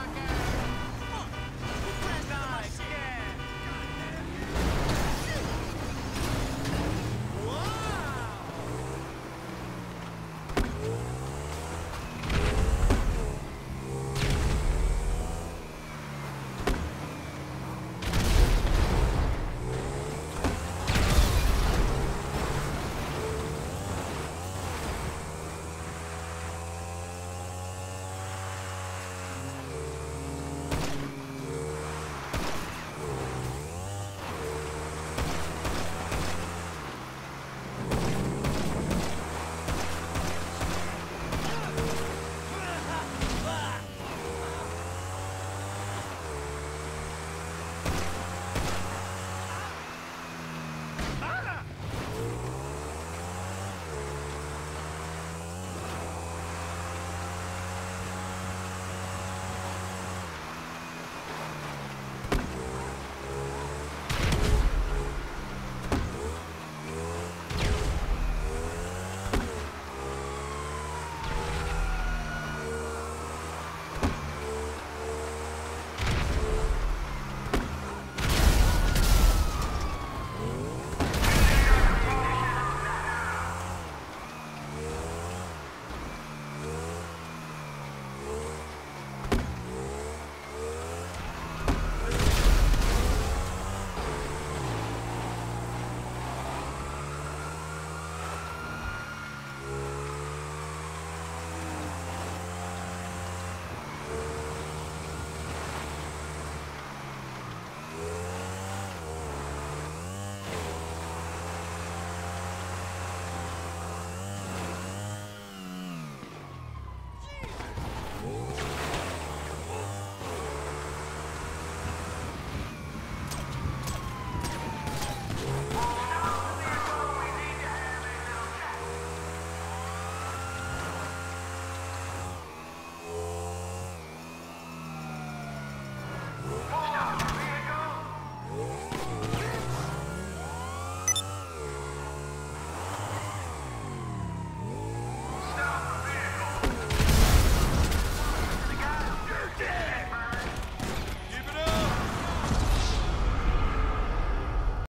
back out.